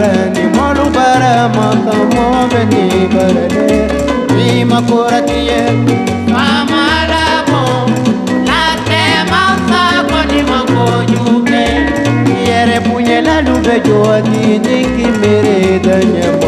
barani molu bara maka mo bani barani mi makorati ye kamala mo la te maka koni makojuke yere punye la lube jodi nikimere danya mo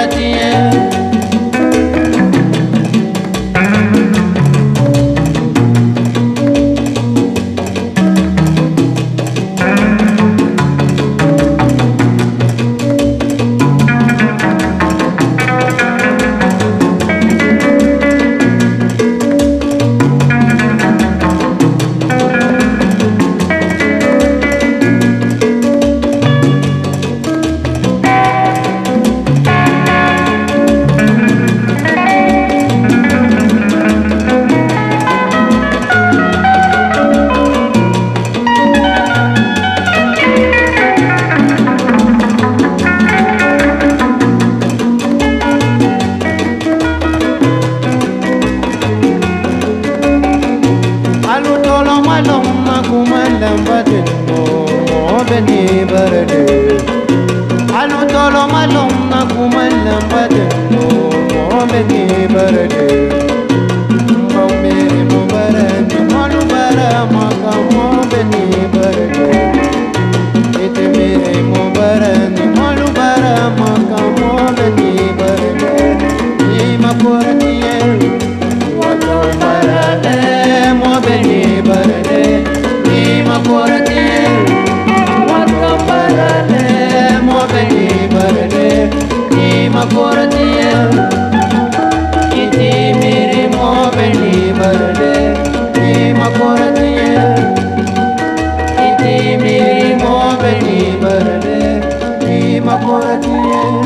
Malam aku malam badanmu Bani berdu Alu tolong malam amor a ti.